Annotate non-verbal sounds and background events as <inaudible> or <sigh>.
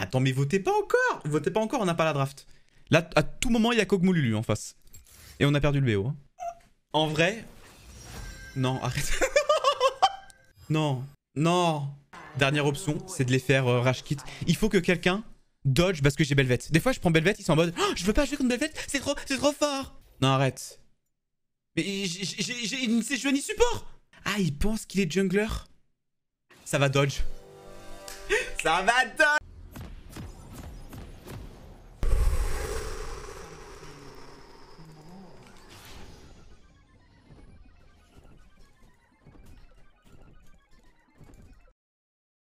attends, mais votez pas encore Votez pas encore, on n'a pas la draft. Là, à tout moment, il y a Kog'Maw en face. Et on a perdu le BO. Hein. En vrai... Non, arrête. <laughs> non, non. Dernière option, c'est de les faire euh, kit. Il faut que quelqu'un dodge parce que j'ai Belvette Des fois, je prends Belvette ils sont en mode oh, Je veux pas jouer contre Belvette c'est trop, c'est trop fort. Non, arrête. Mais j'ai- j'ai j'ai une Sejuani support. Ah, il pense qu'il est jungler Ça va dodge. <laughs> Ça va dodge